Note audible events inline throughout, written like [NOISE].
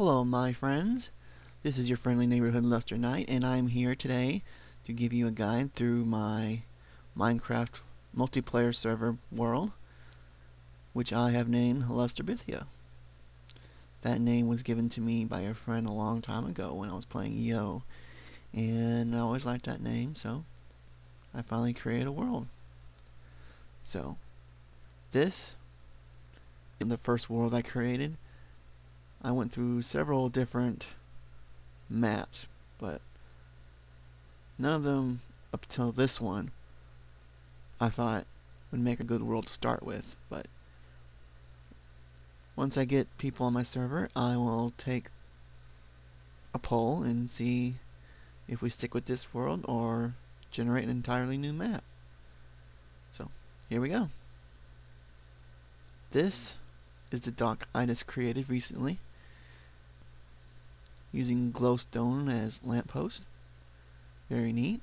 Hello my friends, this is your friendly neighborhood Luster Knight and I'm here today to give you a guide through my Minecraft multiplayer server world which I have named Lusterbithia. That name was given to me by a friend a long time ago when I was playing Yo and I always liked that name so I finally created a world. So this in the first world I created I went through several different maps, but none of them up until this one I thought would make a good world to start with, but once I get people on my server, I will take a poll and see if we stick with this world or generate an entirely new map. So, here we go. This is the dock I just created recently using glowstone as lamppost. Very neat.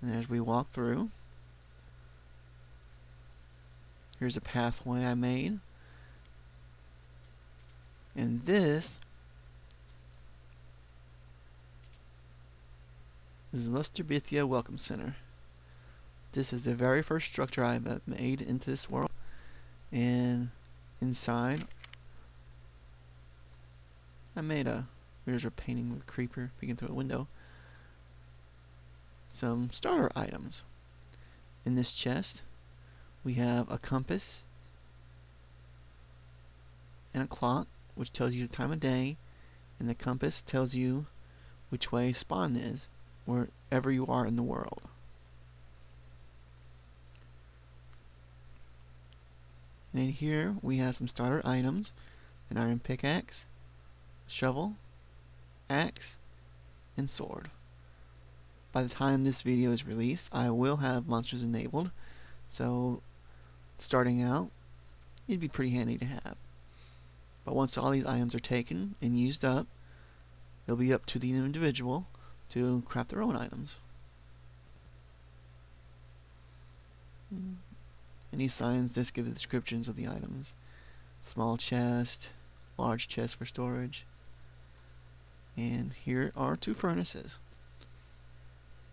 And as we walk through, here's a pathway I made. And this is Lusterbithia Welcome Center. This is the very first structure I've made into this world. And inside I made a there's a painting with a creeper peeking through a window. Some starter items. In this chest, we have a compass and a clock, which tells you the time of day, and the compass tells you which way spawn is, wherever you are in the world. And in here, we have some starter items, an iron pickaxe, shovel, axe, and sword. By the time this video is released, I will have monsters enabled, so starting out, it'd be pretty handy to have. But once all these items are taken and used up, it'll be up to the individual to craft their own items. Hmm. Any signs just give the descriptions of the items. Small chest, large chest for storage, and here are two furnaces.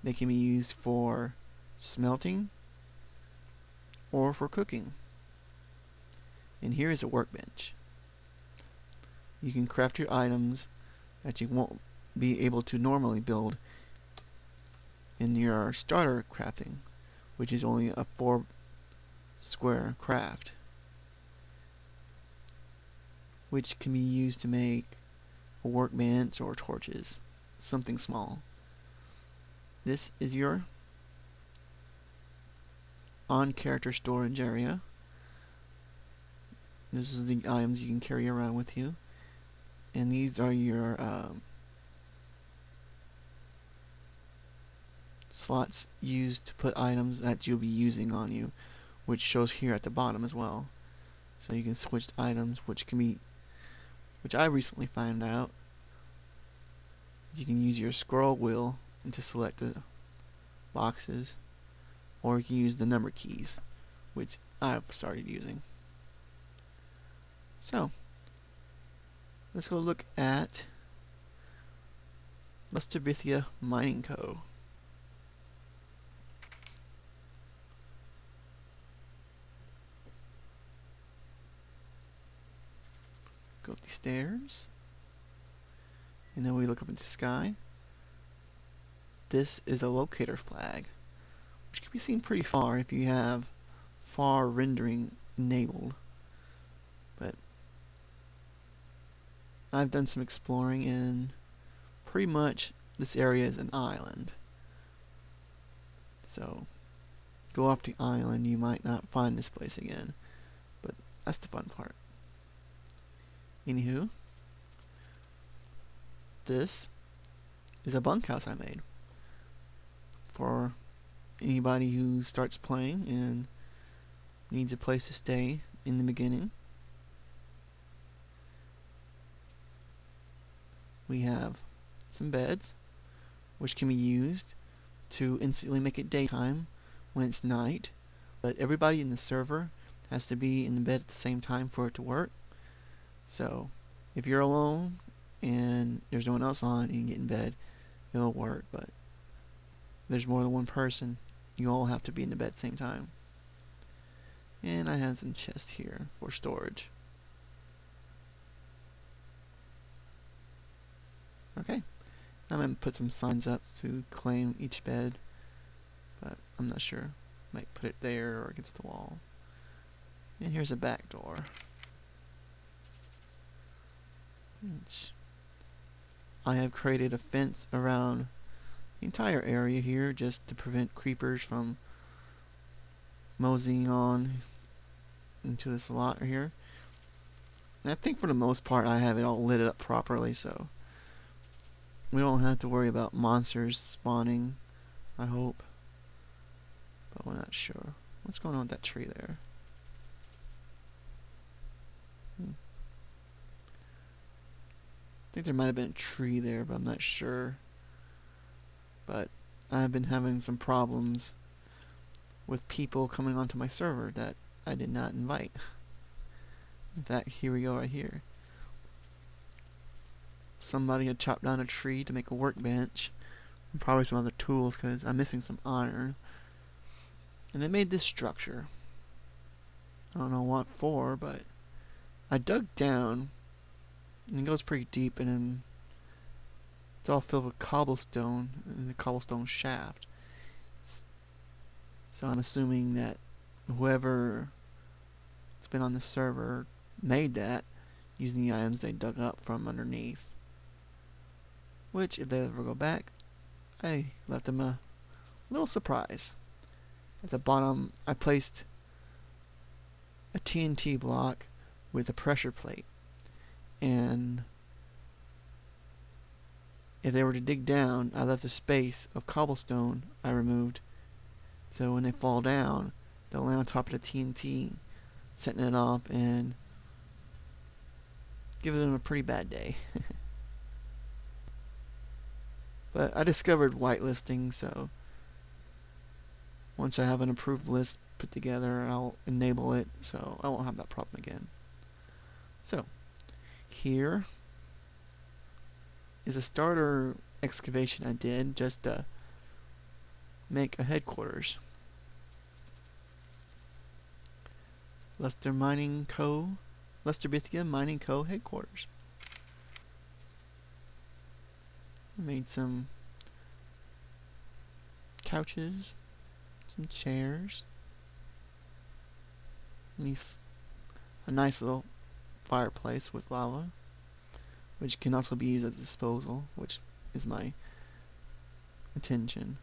They can be used for smelting or for cooking. And here is a workbench. You can craft your items that you won't be able to normally build in your starter crafting, which is only a four square craft, which can be used to make a workbench or torches, something small. This is your on character storage area. This is the items you can carry around with you. And these are your um, slots used to put items that you'll be using on you, which shows here at the bottom as well. So you can switch items, which can be which I recently found out is you can use your scroll wheel to select the boxes or you can use the number keys which I've started using so let's go look at Lusterbithia Mining Co. Go up the stairs. And then we look up into the sky. This is a locator flag, which can be seen pretty far if you have far rendering enabled. But I've done some exploring and pretty much this area is an island. So go off the island, you might not find this place again. But that's the fun part. Anywho, this is a bunkhouse I made for anybody who starts playing and needs a place to stay in the beginning. We have some beds which can be used to instantly make it daytime when it's night but everybody in the server has to be in the bed at the same time for it to work So, if you're alone and there's no one else on and you can get in bed, it'll work. But there's more than one person, you all have to be in the bed at the same time. And I have some chests here for storage. Okay. I'm going to put some signs up to claim each bed, but I'm not sure. Might put it there or against the wall. And here's a back door. I have created a fence around the entire area here just to prevent creepers from moseying on into this lot here. And I think for the most part I have it all lit up properly so we don't have to worry about monsters spawning, I hope. But we're not sure. What's going on with that tree there? Hmm. I think there might have been a tree there, but I'm not sure. But I've been having some problems with people coming onto my server that I did not invite. [LAUGHS] In fact, here we go right here somebody had chopped down a tree to make a workbench and probably some other tools because I'm missing some iron and it made this structure I don't know what for but I dug down and it goes pretty deep and then it's all filled with cobblestone and the cobblestone shaft so I'm assuming that whoever has been on the server made that using the items they dug up from underneath which if they ever go back, I left them a little surprise. At the bottom, I placed a TNT block with a pressure plate. And if they were to dig down, I left a space of cobblestone I removed. So when they fall down, they'll land on top of the TNT, setting it off and giving them a pretty bad day. [LAUGHS] But I discovered whitelisting, so once I have an approved list put together, I'll enable it so I won't have that problem again. So, here is a starter excavation I did just to make a headquarters. Luster Mining Co. Lusterbithia Mining Co. headquarters. made some couches, some chairs, these a nice little fireplace with lava, which can also be used as a disposal, which is my attention.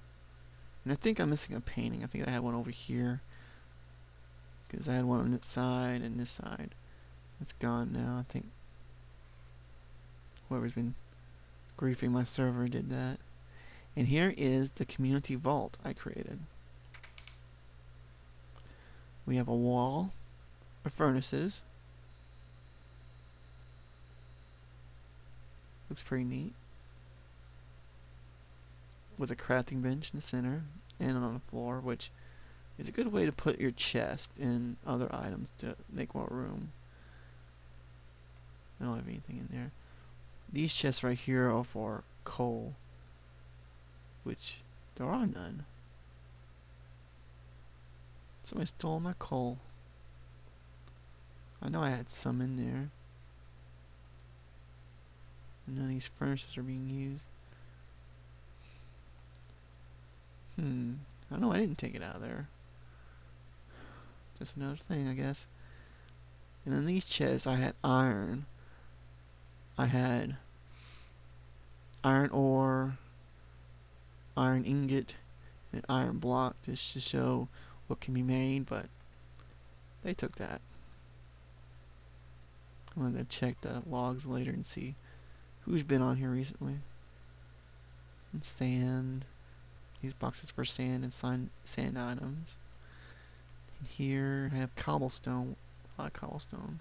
And I think I'm missing a painting. I think I had one over here. Because I had one on this side and this side. It's gone now. I think whoever's been griefing my server did that. And here is the community vault I created. We have a wall of furnaces. Looks pretty neat. With a crafting bench in the center and on the floor, which is a good way to put your chest and other items to make more room. I don't have anything in there. These chests right here are for coal, which there are none. Somebody stole my coal. I know I had some in there. None of these furnaces are being used. Hmm. I know I didn't take it out of there. Just another thing, I guess. And in these chests, I had iron. I had iron ore, iron ingot, and iron block just to show what can be made, but they took that. I'm going to check the logs later and see who's been on here recently. And sand. These boxes for sand and sand, sand items. And here I have cobblestone. A lot of cobblestone.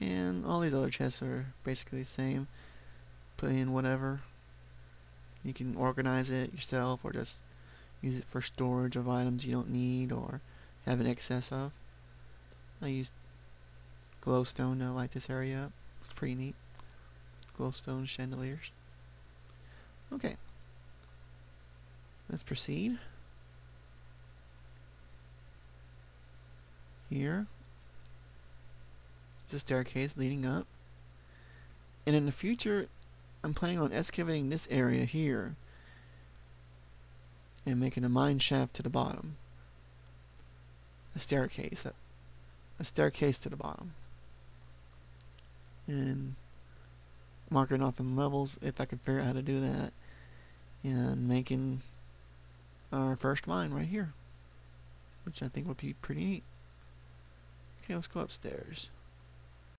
And all these other chests are basically the same. Put in whatever. You can organize it yourself or just use it for storage of items you don't need or have an excess of. I used glowstone to light this area up. It's pretty neat. Glowstone chandeliers. Okay. Let's proceed. Here. It's a staircase leading up. And in the future, I'm planning on excavating this area here and making a mine shaft to the bottom. A staircase. A, a staircase to the bottom. And marking off in levels if I can figure out how to do that. And making our first mine right here. Which I think would be pretty neat. Okay, let's go upstairs.